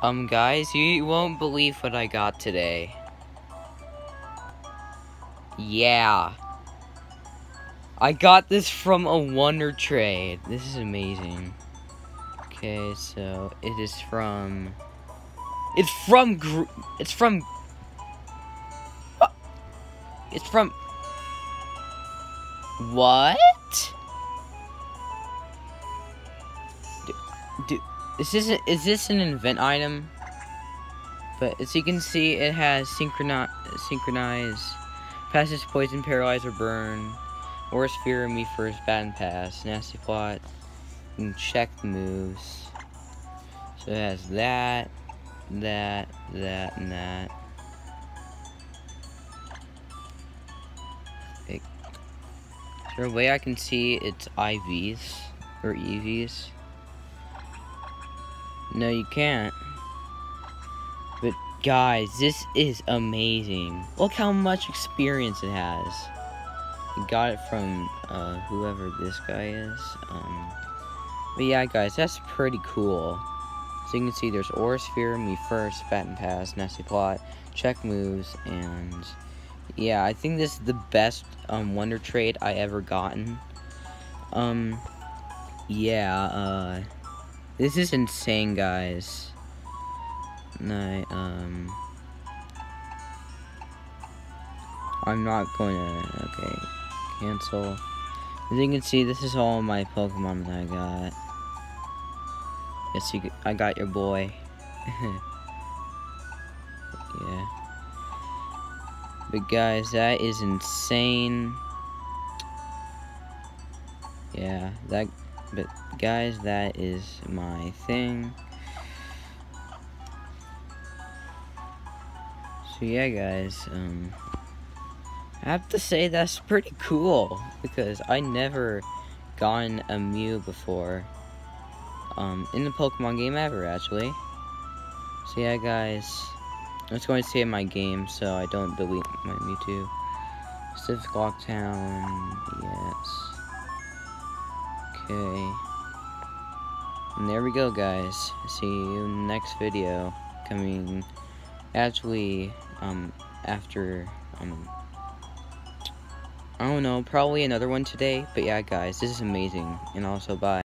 Um, guys, you won't believe what I got today. Yeah. I got this from a Wonder Trade. This is amazing. Okay, so it is from... It's from... Gr it's from... Uh, it's from... What? Do, is this a, is this an event item? But as you can see, it has synchronize, synchronize, passes poison, paralyze, or burn. Aura Sphere me first, Baton Pass, nasty plot, and check moves. So it has that, that, that, and that. Is there a way I can see its IVs or EVs? No, you can't. But guys, this is amazing. Look how much experience it has. I got it from uh, whoever this guy is. Um, but yeah, guys, that's pretty cool. So you can see there's Aura Sphere, Me First, Baton Pass, Nasty Plot, Check Moves, and yeah, I think this is the best um, Wonder Trade I ever gotten. Um, yeah, uh... This is insane, guys. No, um... I'm not going to... Okay. Cancel. As you can see, this is all my Pokemon that I got. Yes, you, I got your boy. yeah. But guys, that is insane. Yeah, that but guys, that is my thing. So yeah, guys, um, I have to say that's pretty cool because I never gotten a Mew before, um, in the Pokemon game ever actually. So yeah, guys, I'm just going to save my game so I don't delete my Mewtwo. Pacific Locktown, yes. Okay. And there we go, guys. See you next video. Coming, actually, um, after, um, I don't know, probably another one today. But yeah, guys, this is amazing. And also, bye.